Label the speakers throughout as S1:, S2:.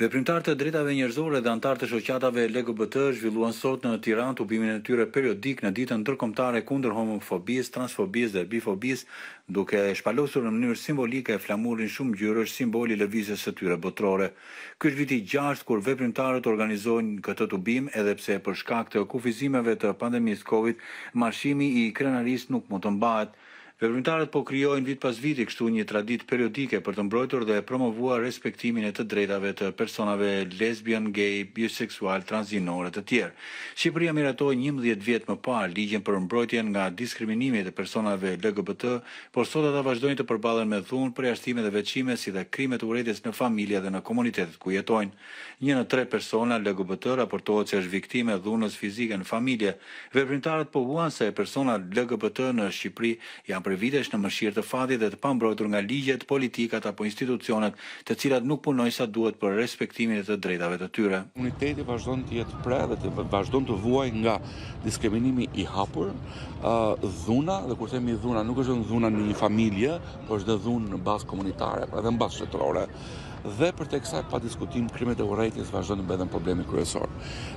S1: Veprimtarë të drejtave njerëzore dhe anëtarë të shoqatave LGBT zhvilluan sot në Tiranë tubimin e tyre periodik në Ditën Ndërkombëtare kundër Homofobisë, Transfobisë dhe Bifobisë, duke shpalosur në mënyrë simbolike flamurin shumëngjyrësh, simbol i lëvizjes së tyre botërore. Ky është viti i gjashtë kur veprimtarët organizojnë këtë tubim, edhe pse për shkak të kufizimeve të pandemisë Covid, marshimi i krenarisë nuk mund të mbahet. Veprimtarët po krijojnë vit pas viti kështu një traditë periodike për të mbrojtur dhe promovuar respektimin e të drejtave të personave lesbian, gay, biseksual, transgjinor e të tjerë. Shqipëria miratoi njëmbëdhjetë vjet më parë ligjin për mbrojtjen nga diskriminimi të personave LGBT, por sot ata vazhdojnë të përballen me dhunë, përjashtime dhe veçime si dhe krime të urrejtjes në familje dhe në komunitetet ku jetojnë. Një në tre persona LGBT raportohet se është viktimë e dhunës fizike në familje. Veprimtarët pohuan se personat LGBT në Shqipëri janë prej vitesh në mëshirë të fatit dhe të pambrojtur nga ligjet, politikat apo institucionet, të cilat nuk punojnë sa duhet për respektimin e të drejtave të tyre.
S2: Komuniteti vazhdon të jetë pre dhe të vazhdon të vuajë nga diskriminimi i hapur, dhuna, dhe kur themi dhuna nuk është vetëm dhuna në një familje, por është dhe dhunë në bazë komunitare, pra dhe në bazë shtetërore. Dhe përtej kësaj pa diskutim krimet e urrejtjes vazhdojnë të mbeten problemi kryesor.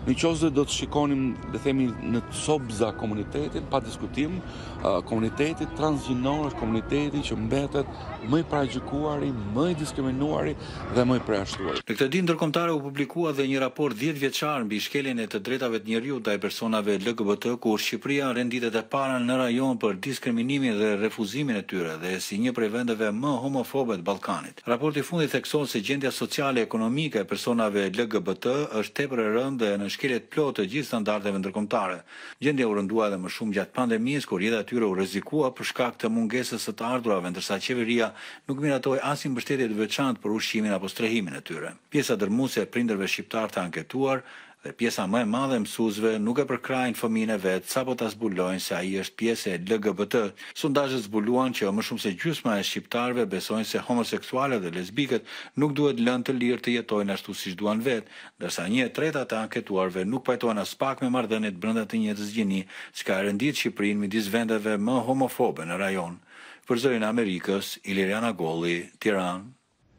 S2: Në qoftë se do të shikonim, le të themi në copëza komunitetin, pa diskutim komuniteti transgjinor është komuniteti që mbetet më i paragjykuari, më i diskriminuari dhe më i përjashtuari.
S1: Në këtë ditë ndërkombëtare u publikua dhe një raport dhjetë vjeçar mbi shkeljen e të drejtave të njeriut ndaj personave LGBT, ku Shqipëria renditet e para në rajon për diskriminimin dhe refuzimin e tyre dhe si një prej vendeve më homofobe të Ballkanit. Raporti i fundit thekson se gjendja sociale e ekonomike e personave LGBT është tepër e rëndë dhe në shkelje të plotë të gjithë standardeve ndërkombëtare. Gjendja u rëndua edhe më shumë gjatë pandemisë, kur jeta e tyre u rrezikua për shkak të mungesës së të ardhurave, ndërsa qeveria nuk miratoi asnjë mbështetje të veçantë për ushqimin apo strehimin e tyre. Pjesa dërrmuese e prindërve shqiptarë të anketuar, Dhe pjesa më e madhe e mësuesve nuk e përkrahin fëmijën e vet sapo ta zbulojnë se ai është pjesë e LGBT. Sondazhet zbuluan që më shumë se gjysma e shqiptarëve besojnë se homoseksualët dhe lesbikët nuk duhet lënë të lirë të jetojnë ashtu siç duan vetë, ndërsa një e treta të anketuarve nuk pajtohen aspak me marrëdhëniet brenda të njëjtës gjinie, çka e rendit Shqipërinë midis vendeve më homofobe në rajon. Për Zërin e Amerikës, Ilirian Agolli, Tiranë.